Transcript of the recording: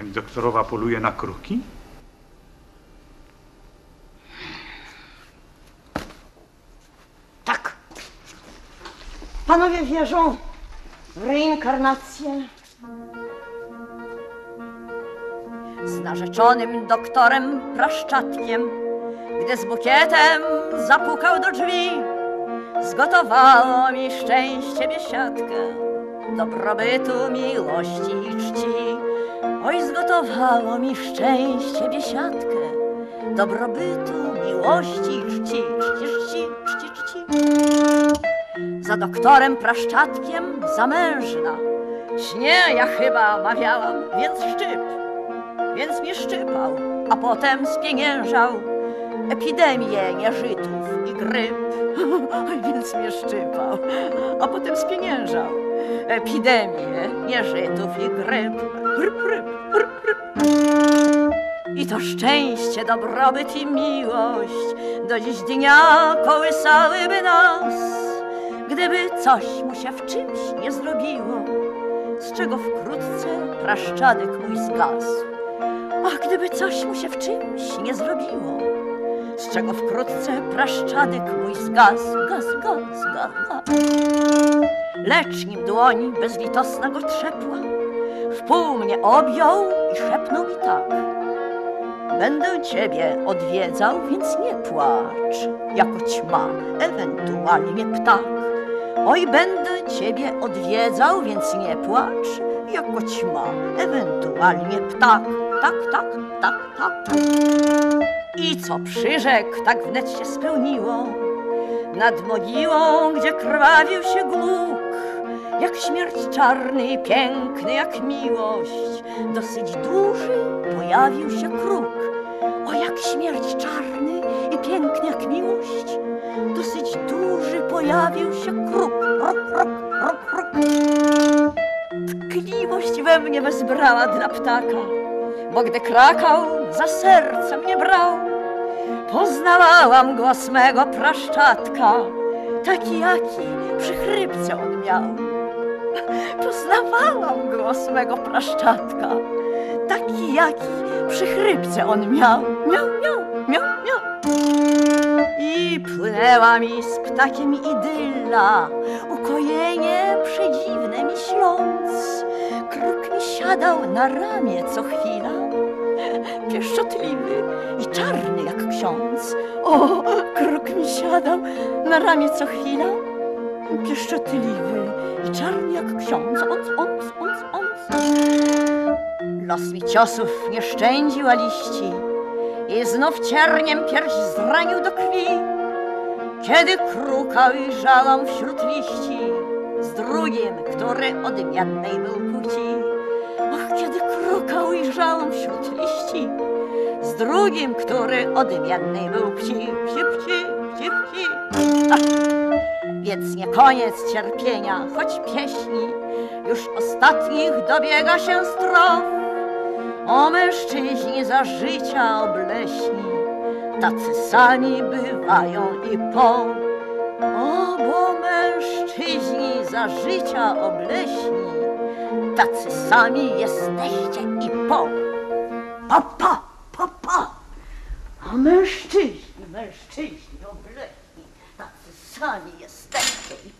Pani doktorowa poluje na kruki? Tak. Panowie wierzą w reinkarnację? Z narzeczonym doktorem Praszczatkiem, gdy z bukietem zapukał do drzwi, zgotowało mi szczęście biesiadkę, dobrobytu, miłości i czci. Oj, zgotowało mi szczęście biesiadkę, dobrobytu, miłości czci, czci, czci, czci, czci. Za doktorem Praszczatkiem zamężna. Śnie ja chyba mawiałam, więc szczyp. Więc mnie szczypał, a potem spieniężał. Epidemię nieżytów i gryp. więc mnie szczypał, a potem spieniężał. Epidemię nieżytów i gryp. Ryp, ryp, ryp, ryp. I to szczęście, dobrobyt i miłość do dziś dnia kołysałyby nas, gdyby coś mu się w czymś nie zrobiło, z czego wkrótce praszczadek mój zgasł. Ach, gdyby coś mu się w czymś nie zrobiło, z czego wkrótce praszczadek mój zgasł, gaz, gaz, gaz, gaz. Lecz nim dłoń bezlitosna go trzepła, w pół mnie objął i szepnął mi tak. Będę ciebie odwiedzał, więc nie płacz, jako ćma, ewentualnie ptak. Oj, będę ciebie odwiedzał, więc nie płacz, jako ćma, ewentualnie ptak. Tak, tak, tak, tak. I co przyrzekł, tak wnet się spełniło. Nad mogiłą, gdzie krwawił się głuk, jak śmierć czarny i piękny jak miłość, dosyć duży pojawił się kruk. O, jak śmierć czarny i piękny jak miłość, dosyć duży pojawił się kruk. Rok, rok, rok, rok. Tkliwość we mnie wezbrała dla ptaka, bo gdy krakał, za serce mnie brał. Poznawałam głos mego praszczatka, taki jaki przy chrypce on miał. Poznawałam głos mego praszczatka, taki jaki przy chrypce on miał. Miał, miał, miał, miał. I płynęła mi z ptakiem idylla, ukojenie przedziwne mi śląc. Kruk mi siadał na ramię co chwila, pieszczotliwy i czarny jak ksiądz. O, kruk mi siadał na ramię co chwila, pieszczotliwy i czarny jak ksiądz. Onc, onc, onc, onc. Los mi ciosów nie szczędził, a liści i znów cierniem pierś zranił do krwi. Kiedy kruka ujrzałam wśród liści z drugim, który odmiennej był płci. Ach, kiedy kruka ujrzałam wśród liści z drugim, który odmiennej był pci, pci, pci. Ach, więc nie koniec cierpienia, choć pieśni już ostatnich dobiega się strof. O mężczyźni za życia obleśni, tacy sami bywają i po. Za życia obleśni, tacy sami jesteście i po. Pa, pa, pa, pa. A mężczyźni, mężczyźni obleśni, tacy sami jesteście i